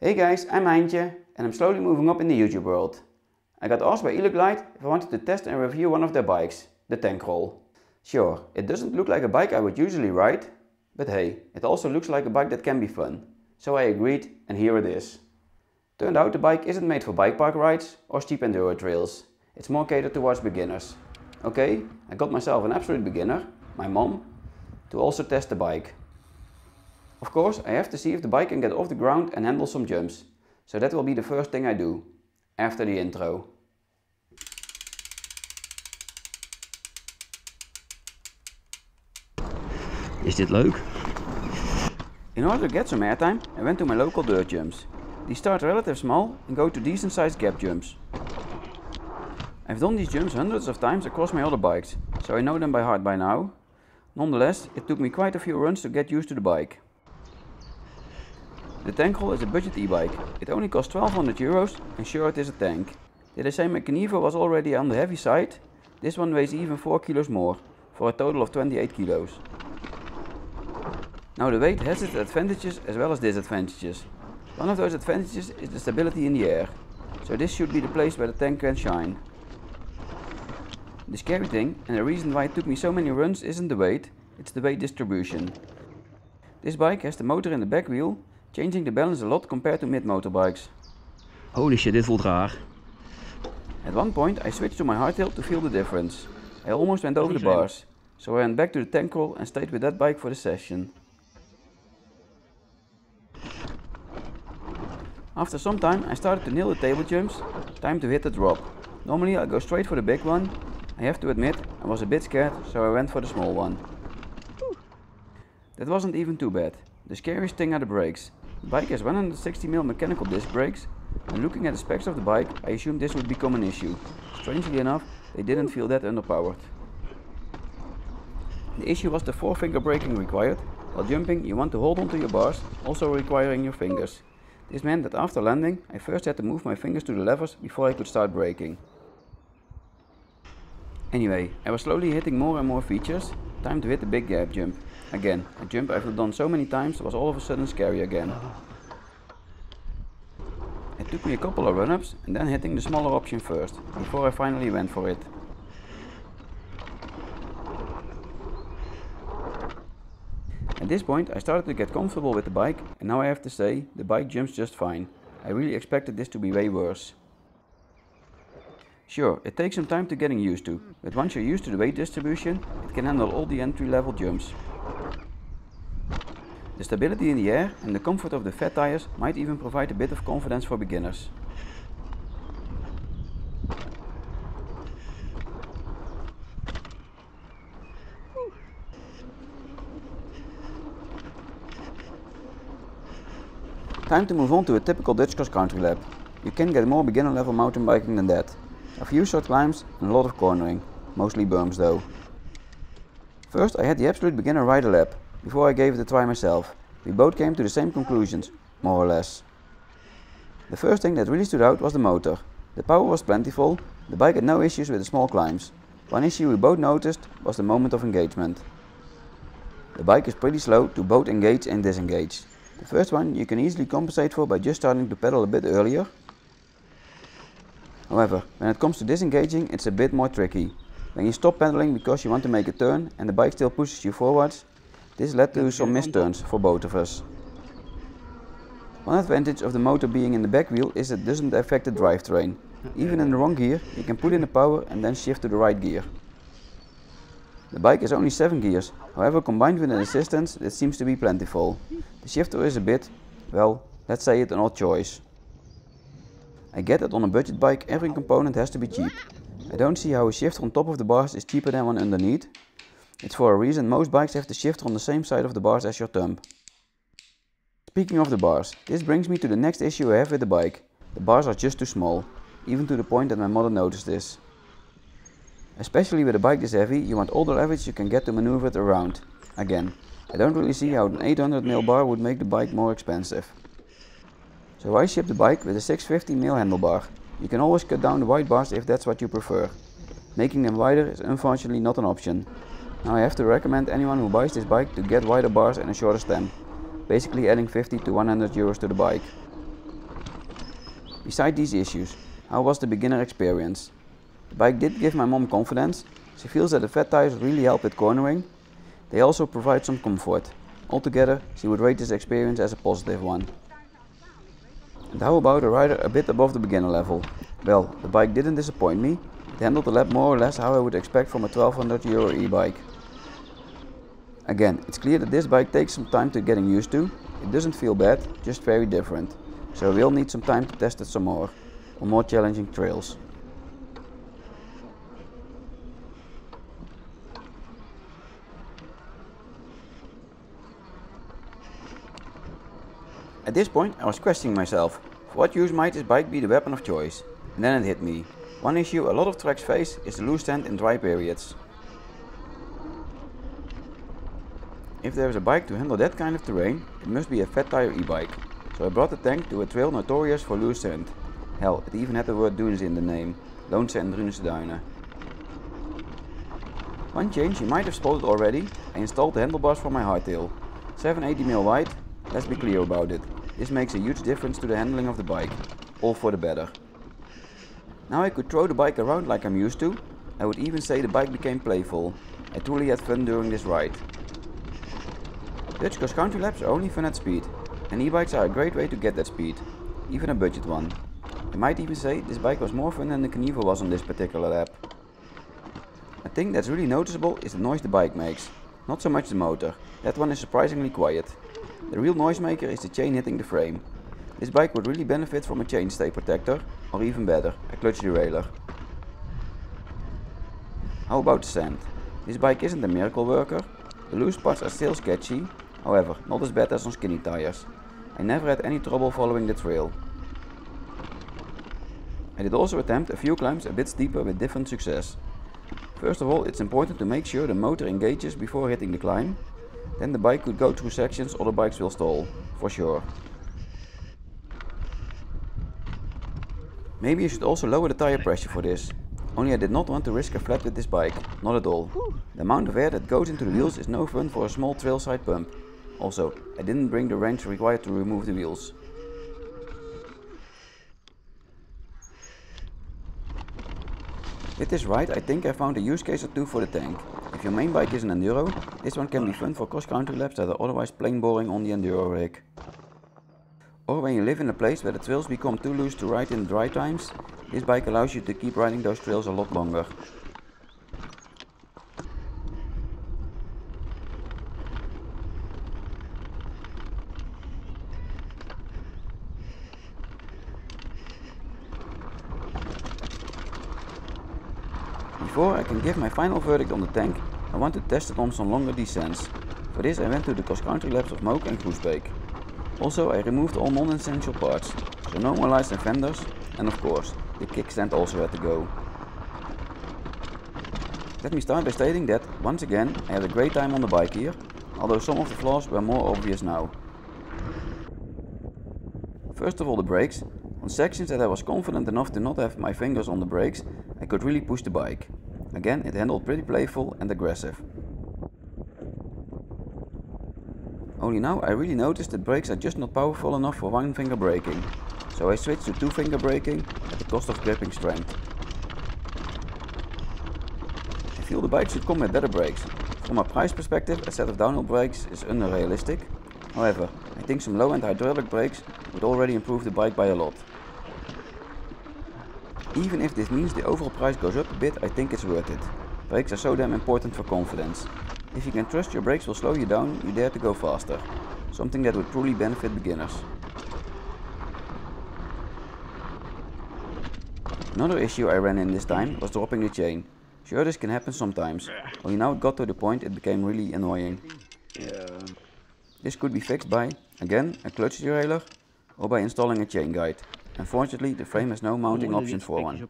Hey guys, I'm Heintje and I'm slowly moving up in the YouTube world. I got asked by Eleglide if I wanted to test and review one of their bikes, the Tankroll. Sure, it doesn't look like a bike I would usually ride, but hey, it also looks like a bike that can be fun. So I agreed and here it is. Turned out the bike isn't made for bike park rides or steep enduro trails. It's more catered towards beginners. Okay, I got myself an absolute beginner, my mom, to also test the bike. Of course, I have to see if the bike can get off the ground and handle some jumps. So that will be the first thing I do, after the intro. Is dit leuk? In order to get some airtime, I went to my local dirt jumps. These start relatively small and go to decent sized gap jumps. I've done these jumps hundreds of times across my other bikes, so I know them by heart by now. Nonetheless, it took me quite a few runs to get used to the bike. The Tankroll is a budget e-bike. It only costs 1200 euros and sure it is a tank. Did I say my was already on the heavy side? This one weighs even 4 kilos more, for a total of 28 kilos. Now the weight has its advantages as well as disadvantages. One of those advantages is the stability in the air, so this should be the place where the tank can shine. The scary thing, and the reason why it took me so many runs isn't the weight, it's the weight distribution. This bike has the motor in the back wheel, changing the balance a lot compared to mid-motorbikes. Holy shit, dit voelt raar. At one point I switched to my hardtail to feel the difference. I almost went over the bars, so I went back to the Tankroll and stayed with that bike for the session. After some time I started to nail the table jumps, time to hit the drop. Normally I go straight for the big one, I have to admit I was a bit scared so I went for the small one. That wasn't even too bad. The scariest thing are the brakes. The bike has 160mm mechanical disc brakes and looking at the specs of the bike I assumed this would become an issue. Strangely enough they didn't feel that underpowered. The issue was the four finger braking required. While jumping you want to hold onto your bars, also requiring your fingers. This meant that after landing I first had to move my fingers to the levers before I could start braking. Anyway, I was slowly hitting more and more features, time to hit the big gap jump. Again, a jump I've done so many times was all of a sudden scary again. It took me a couple of run-ups and then hitting the smaller option first, before I finally went for it. At this point I started to get comfortable with the bike and now I have to say, the bike jumps just fine. I really expected this to be way worse. Sure, it takes some time to getting used to, but once you're used to the weight distribution, it can handle all the entry level jumps. The stability in the air and the comfort of the fat tires might even provide a bit of confidence for beginners. Time to move on to a typical Dutch cross country lap. You can get more beginner level mountain biking than that. A few short climbs and a lot of cornering, mostly berms though. First I had the absolute beginner rider lap, before I gave it a try myself. We both came to the same conclusions, more or less. The first thing that really stood out was the motor. The power was plentiful, the bike had no issues with the small climbs. One issue we both noticed was the moment of engagement. The bike is pretty slow to both engage and disengage. The first one you can easily compensate for by just starting to pedal a bit earlier. However, when it comes to disengaging it's a bit more tricky. When you stop pedaling because you want to make a turn and the bike still pushes you forwards, this led to some misturns for both of us. One advantage of the motor being in the back wheel is it doesn't affect the drivetrain. Even in the wrong gear, you can put in the power and then shift to the right gear. The bike has only 7 gears, however combined with an assistance it seems to be plentiful. The shifter is a bit, well, let's say it an odd choice. I get that on a budget bike every component has to be cheap. I don't see how a shifter on top of the bars is cheaper than one underneath. It's for a reason most bikes have the shifter on the same side of the bars as your thumb. Speaking of the bars, this brings me to the next issue I have with the bike. The bars are just too small, even to the point that my mother noticed this. Especially with a bike this heavy, you want all the leverage you can get to maneuver it around. Again, I don't really see how an 800mm bar would make the bike more expensive. So I shipped the bike with a 650mm handlebar. You can always cut down the wide bars if that's what you prefer. Making them wider is unfortunately not an option. Now I have to recommend anyone who buys this bike to get wider bars and a shorter stem, basically adding 50 to 100 euros to the bike. Beside these issues, how was the beginner experience? The bike did give my mom confidence. She feels that the fat tires really help with cornering. They also provide some comfort. Altogether, she would rate this experience as a positive one. And how about a rider a bit above the beginner level? Well, the bike didn't disappoint me. It handled the lap more or less how I would expect from a 1200 euro e-bike. Again, it's clear that this bike takes some time to getting used to. It doesn't feel bad, just very different. So we'll need some time to test it some more, on more challenging trails. At this point I was questioning myself, for what use might this bike be the weapon of choice? And then it hit me. One issue a lot of tracks face is the loose end in dry periods. If there is a bike to handle that kind of terrain, it must be a fat tire e-bike. So I brought the tank to a trail notorious for loose sand. Hell, it even had the word dunes in the name, Loonse and Drunense Duinen. One change you might have spotted already, I installed the handlebars for my hardtail. 780mm wide, let's be clear about it. This makes a huge difference to the handling of the bike, all for the better. Now I could throw the bike around like I'm used to, I would even say the bike became playful. I truly had fun during this ride. Dutch cross-country laps are only fun at speed, and e-bikes are a great way to get that speed, even a budget one. I might even say this bike was more fun than the Kenevo was on this particular lap. A thing that's really noticeable is the noise the bike makes, not so much the motor, that one is surprisingly quiet. The real noisemaker is the chain hitting the frame. This bike would really benefit from a chain stay protector, or even better, a clutch derailleur. How about the sand? This bike isn't a miracle worker, the loose parts are still sketchy, however not as bad as on skinny tires. I never had any trouble following the trail. I did also attempt a few climbs a bit steeper with different success. First of all it's important to make sure the motor engages before hitting the climb then the bike could go through sections or the bikes will stall, for sure. Maybe you should also lower the tire pressure for this. Only I did not want to risk a flat with this bike, not at all. The amount of air that goes into the wheels is no fun for a small trailside pump. Also, I didn't bring the wrench required to remove the wheels. With this ride I think I found a use case or two for the tank. If your main bike is an enduro, this one can be fun for cross-country laps that are otherwise plain boring on the enduro rig. Or when you live in a place where the trails become too loose to ride in dry times, this bike allows you to keep riding those trails a lot longer. Before I can give my final verdict on the tank, I want to test it on some longer descents. For this I went to the cross-country laps of Mook and Groesbeek. Also I removed all non-essential parts, so no more lights and fenders, and of course, the kickstand also had to go. Let me start by stating that, once again, I had a great time on the bike here, although some of the flaws were more obvious now. First of all the brakes. On sections that I was confident enough to not have my fingers on the brakes, I could really push the bike. Again, it handled pretty playful and aggressive. Only now I really noticed that brakes are just not powerful enough for one finger braking, so I switched to two finger braking at the cost of gripping strength. I feel the bike should come with better brakes. From a price perspective a set of downhill brakes is unrealistic, however I think some low-end hydraulic brakes would already improve the bike by a lot. Even if this means the overall price goes up a bit, I think it's worth it. Brakes are so damn important for confidence. If you can trust your brakes will slow you down, you dare to go faster. Something that would truly benefit beginners. Another issue I ran in this time was dropping the chain. Sure this can happen sometimes, only now it got to the point it became really annoying. This could be fixed by, again, a clutch derailleur or by installing a chain guide. Unfortunately, the frame has no mounting option for one.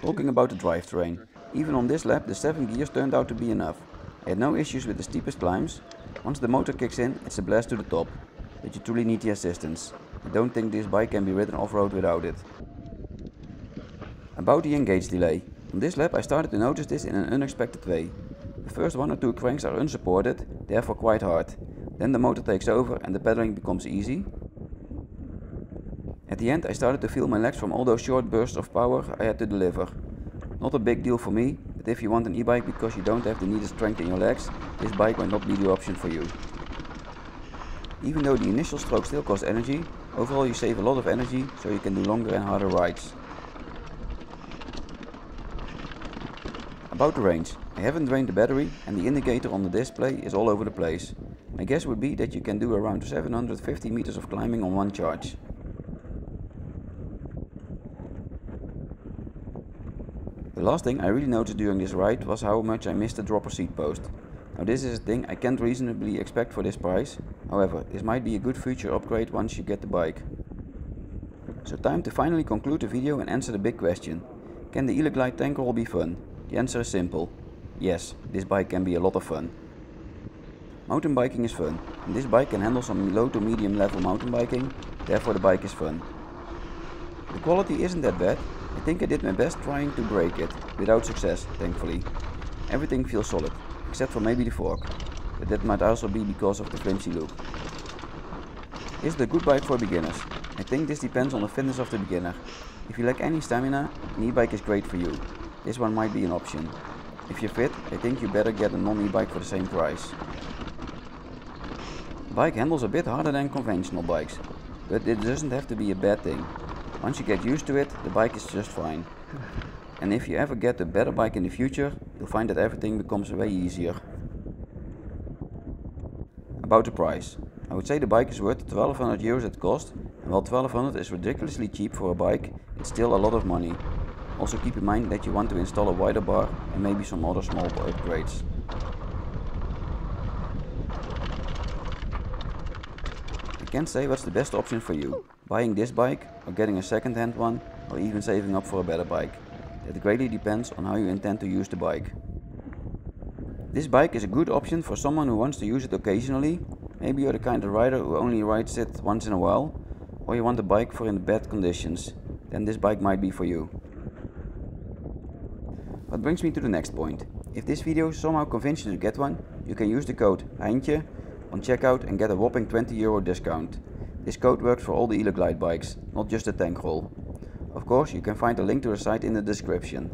Talking about the drivetrain. Even on this lap, the 7 gears turned out to be enough. I had no issues with the steepest climbs. Once the motor kicks in, it's a blast to the top. But you truly need the assistance. I don't think this bike can be ridden off-road without it. About the engage delay. On this lap I started to notice this in an unexpected way. The first one or two cranks are unsupported, therefore quite hard. Then the motor takes over and the pedaling becomes easy, At the end I started to feel my legs from all those short bursts of power I had to deliver. Not a big deal for me, but if you want an e-bike because you don't have the needed strength in your legs, this bike might not be the option for you. Even though the initial stroke still costs energy, overall you save a lot of energy so you can do longer and harder rides. About the range, I haven't drained the battery and the indicator on the display is all over the place. My guess would be that you can do around 750 meters of climbing on one charge. The last thing I really noticed during this ride was how much I missed the dropper seat post. Now this is a thing I can't reasonably expect for this price, however this might be a good future upgrade once you get the bike. So time to finally conclude the video and answer the big question. Can the Eleglide Tankroll be fun? The answer is simple. Yes, this bike can be a lot of fun. Mountain biking is fun, and this bike can handle some low to medium level mountain biking, therefore the bike is fun. The quality isn't that bad, I think I did my best trying to break it, without success, thankfully. Everything feels solid, except for maybe the fork, but that might also be because of the flimsy look. Is the good bike for beginners? I think this depends on the fitness of the beginner. If you lack any stamina, an e-bike is great for you. This one might be an option. If you're fit, I think you better get a non-e-bike for the same price. Bike handles a bit harder than conventional bikes, but it doesn't have to be a bad thing. Once you get used to it, the bike is just fine. And if you ever get a better bike in the future, you'll find that everything becomes way easier. About the price. I would say the bike is worth the 1200 euros it cost, and while 1200 is ridiculously cheap for a bike, it's still a lot of money. Also keep in mind that you want to install a wider bar and maybe some other small upgrades. I can't say what's the best option for you, buying this bike or getting a second hand one or even saving up for a better bike. It greatly depends on how you intend to use the bike. This bike is a good option for someone who wants to use it occasionally, maybe you're the kind of rider who only rides it once in a while, or you want a bike for in bad conditions, then this bike might be for you. What brings me to the next point. If this video somehow convinced you to get one, you can use the code HEINTJE on checkout and get a whopping 20 euro discount. This code works for all the Eleglide bikes, not just the Tankroll. Of course, you can find a link to the site in the description.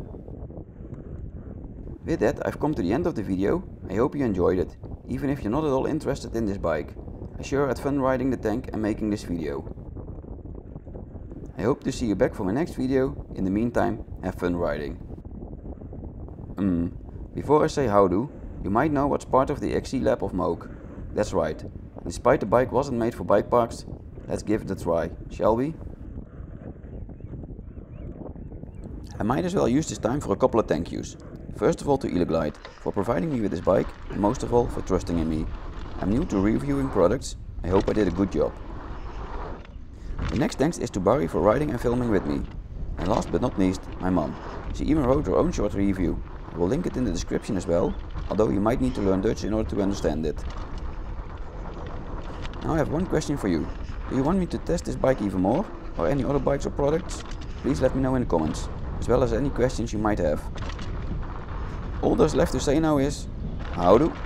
With that, I've come to the end of the video. I hope you enjoyed it, even if you're not at all interested in this bike. I sure had fun riding the tank and making this video. I hope to see you back for my next video. In the meantime, have fun riding. Um, before I say houdoe, you might know what's part of the XC lab of Mook. That's right, despite the bike wasn't made for bike parks, let's give it a try, shall we? I might as well use this time for a couple of thank yous. First of all to Eleglide for providing me with this bike and most of all for trusting in me. I'm new to reviewing products, I hope I did a good job. The next thanks is to Barry for riding and filming with me. And last but not least, my mom. She even wrote her own short review. I will link it in the description as well, although you might need to learn Dutch in order to understand it. Now I have one question for you. Do you want me to test this bike even more? Or any other bikes or products? Please let me know in the comments, as well as any questions you might have. All that's left to say now is, houdoe.